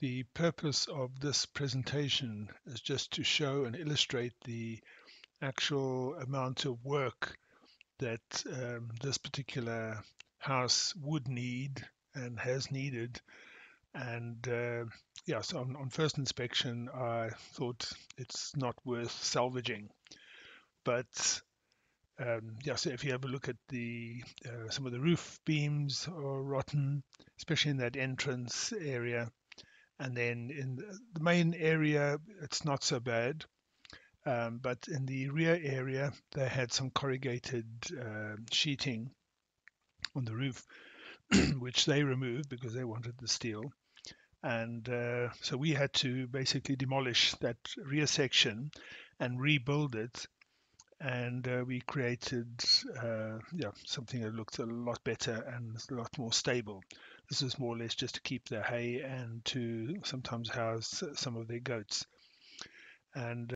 The purpose of this presentation is just to show and illustrate the actual amount of work that um, this particular house would need and has needed. And uh, on, on, first inspection, I thought it's not worth salvaging. But um, yeah, so if you have a look at the uh, some of the roof beams are rotten, especially in that entrance area. And then in the main area, it's not so bad. Um, but in the rear area, they had some corrugated uh, sheeting on the roof, which they removed because they wanted the steel. And uh, so we had to basically demolish that rear section and rebuild it. And uh, we created uh, yeah, something that looked a lot better and a lot more stable. This is more or less just to keep their hay and to sometimes house some of their goats. And